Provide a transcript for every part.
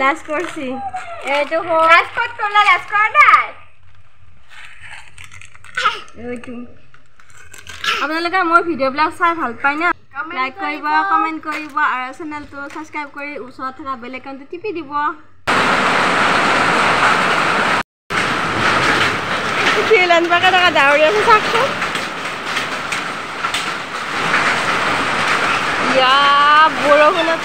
লাজ কৰিছি এইটো হ'ল লাজ ক'ত কৰিলা লাজ কৰা নাই এইটো আপোনালোকে মোৰ ভিডিঅ'বিলাক চাই ভাল পায় না? লাইক কৰিব। কমেণ্ট কৰিব আৰু চেনেলটো ছাবস্ক্ৰাইব কৰি ওচৰত থকা বেল আইকনটো টিপি দিব। থকা ডাৱৰীয়া আছে চাওকচোন বৰষুণত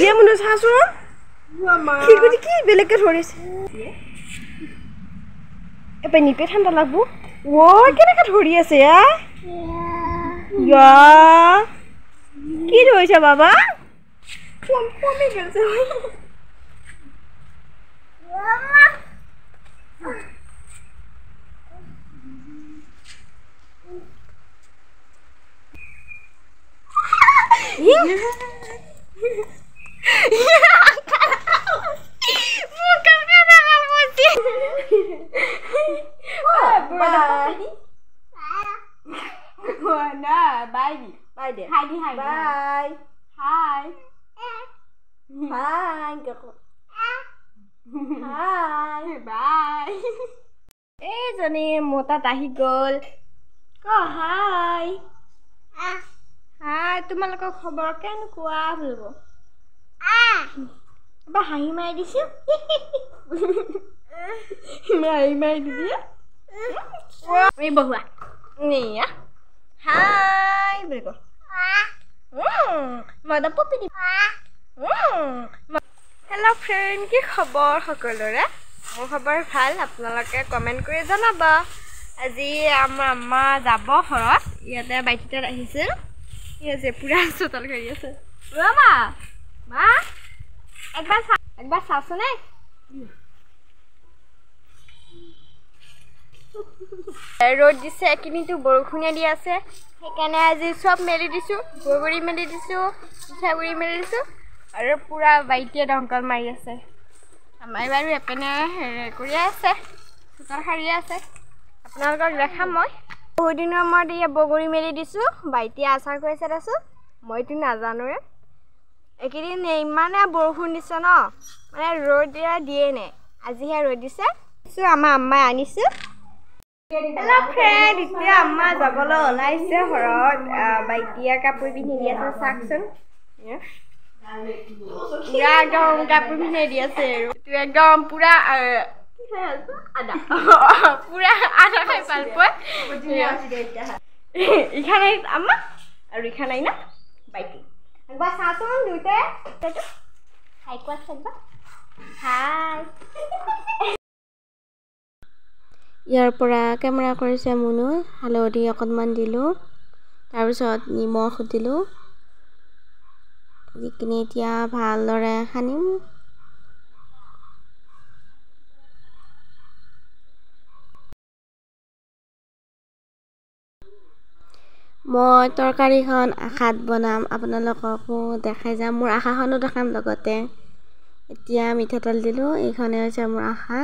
এ, মুনু চাচোন. কি বেলেগকে ধৰিছে? এপাই নিপে ঠাণ্ডা লাগব। অ' কেনেকে ধৰি আছে ইয়া কি ধৰিছে বাবা? কমি গেছে Nah, bye. Bye deh. Hai di hai. Bye. Hai. Hai, enggak kok. Hai. Bye. এইজনী মোৰ তাত আহি গ'ল ক হাই হাই তোমালোকৰ খবৰ কেনেকুৱা? বুলিব। এবাৰ হাঁহি মাৰি দিছো। মাৰি মাৰি দিবি। এই বহুৱা। নিয়া হাই বুলি ক। মই এটা পপি দিম। হেল্ল' ফ্ৰেণ্ড কি খবৰ সকলোৰে? মোৰ খবৰ ভাল আপোনালোকে কমেণ্ট কৰি জনাব। আজি আমাৰ আম্মা যাব ঘৰত ইয়াতে বাইকটাত আহিছিল। আছে পূৰা চোতাল কৰি আছে। অ' মা মা একবাৰ চা একবাৰ চাচোন ৰ'দ দিছে কিন্তু বৰষুণে দি আছে। সেইকাৰণে আজি চব মেলি দিছোঁ বগৰী মেলি দিছোঁ পিঠাগুড়ি মেলি দিছোঁ আৰু পূৰা বাইটিয়ে দংকল মাৰি আছে। আমাৰ বাৰু এপিনে হেৰি কৰিয়ে আছে চোতাল সাৰিয়ে আছে। আপোনালোকক দেখাম মই। বহুত দিনৰ মূৰত ইয়াত বগৰী মেলি দিছোঁ বাইটিয়ে আচাৰ কৰিছে দেচোন মইতো নাজানোৱে। এইকেইদিন ইমানে বৰষুণ দিছে ন মানে ৰ'দ দিয়া দিয়ে নাই আজিহে ৰ'দ দিছে। আমাৰ আম্মাই আনিছোঁ। হেল্ল' ফ্ৰেণ্ড এতিয়া আম্মা যাবলৈ ওলাইছে ঘৰত বাইটিয়ে কাপোৰ পিন্ধি দি আছে চাওকচোন। পুৰা একদম কাপোৰ পিন্ধাই দি আছে আৰু। একদম পুৰা আছো? পুৰা ইখানে আম্মা আৰু ইখানে না বাইটি। চাচোন দুইটাই হাই হাই। ইয়াৰ পৰা কেমেৰা কৰিছে মুনু। হালধি অকণমান দিলোঁ। তাৰপিছত নিমখ দিলোঁ। দি কিনে এতিয়া ভালদৰে সানিম। মই তৰকাৰীখন আশাত বনাম আপোনালোককো দেখাই যাম। মোৰ আশাখনো দেখাম লগতে। এতিয়া মিঠাতেল দিলোঁ এইখনে হৈছে মোৰ আশা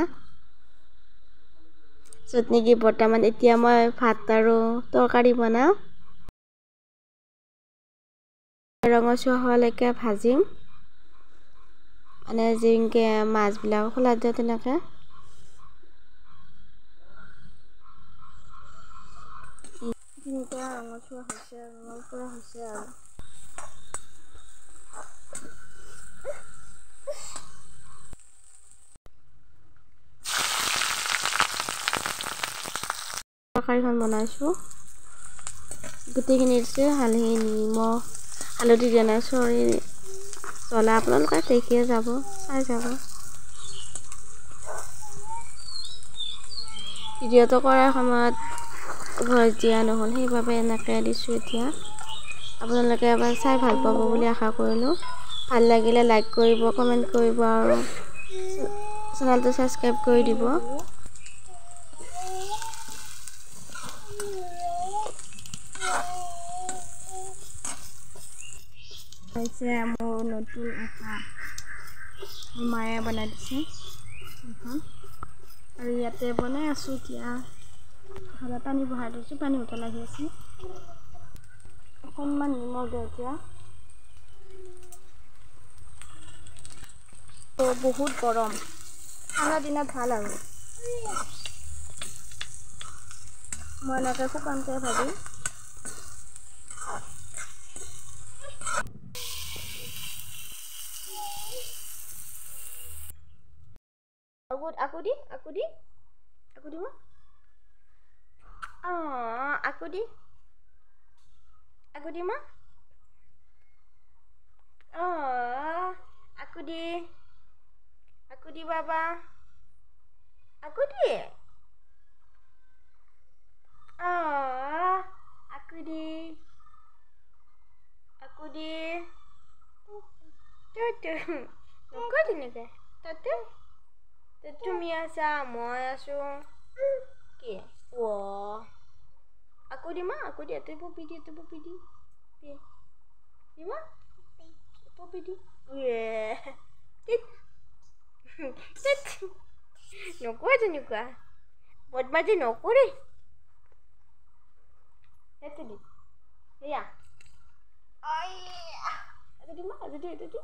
য'ত নেকি বৰ্তমান এতিয়া মই ভাত আৰু তৰকাৰী বনাওঁ ৰঙচুৱা হোৱালৈকে ভাজিম। মানে যেনেকৈ মাছবিলাক খোলা দিওঁ তেনেকৈ। কৰা হৈছে আৰু তৰকাৰীখন বনাইছোঁ। গোটেইখিনি দিছোঁ হালধি নিমখ হালধি দিয়া চৰি জ্বলা আপোনালোকে দেখিয়ে যাব চাই যাব। ভিডিঅ'টো কৰাৰ সময়ত ভইচ দিয়া নহ'ল সেইবাবে এনেকৈ দিছোঁ এতিয়া। আপোনালোকে এবাৰ চাই ভাল পাব বুলি আশা কৰিলোঁ। ভাল লাগিলে লাইক কৰিব কমেণ্ট কৰিব আৰু চেনেলটো ছাবস্ক্ৰাইব কৰি দিব। হৈছে মোৰ নতুন মোৰ মায়ে বনাই দিছে। এখন। আৰু ইয়াতে বনাই আছোঁ এতিয়া। ঘৰত পানী বহাই দিছোঁ পানী উতল আহি আছে। অকণমান নিমখ দিওঁ এতিয়া তো বহুত গৰম ঠাণ্ডা দিনত ভাল আৰু মই এনেকৈ শুকানকৈ ভাবি আকৌ আকৌ দি আকৌ দি আকৌ দিব অঁ আকৌ দি আকৌ দি মা অঁ আকৌ দি আকৌ দি বাবা আকৌ দি অঁ আকৌ দি আকৌ দি তুতু নকয় তেনেকৈ তুতু তুমি আছা মই আছোঁ কি অ আকৌ দিমা আকৌ দি এতে পপি দি এতে পপি দি দি দিমা পপি দি ইয়ে টিট টিট নকয় তেনেকুৱা বদমাজি নকৰে সেইটো দি সেয়া এইটো দিমা এইটো দি এইটো দি